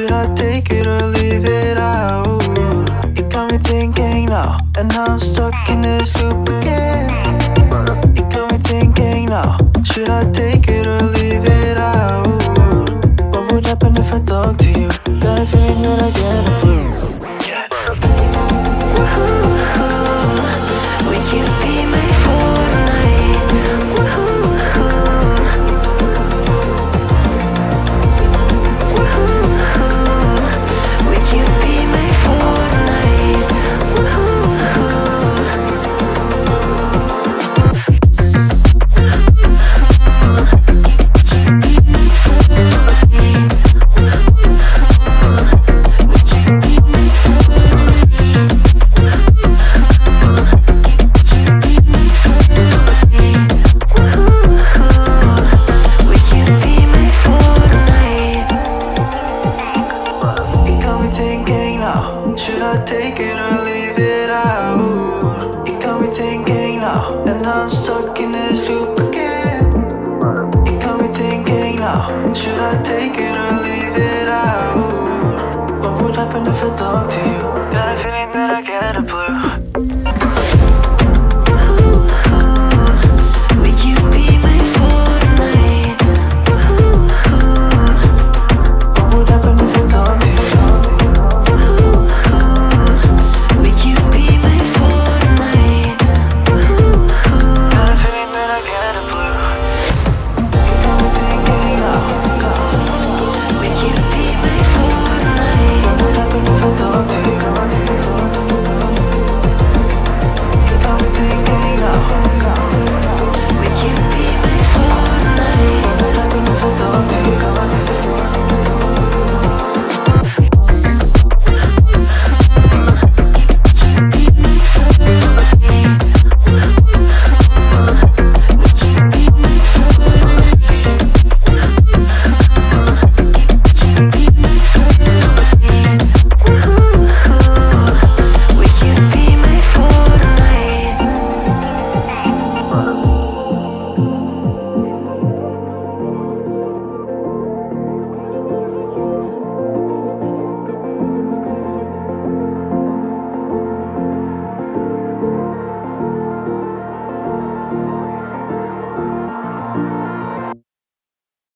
Should I take it or leave it out? You got me thinking now, and I'm stuck in this loop again. You got me thinking now, should I take take it or leave it out. You got me thinking now, and I'm stuck in this loop again. You got me thinking now, should I take it or leave it out? What would happen if I talk to you? Got a feeling that I get a blue.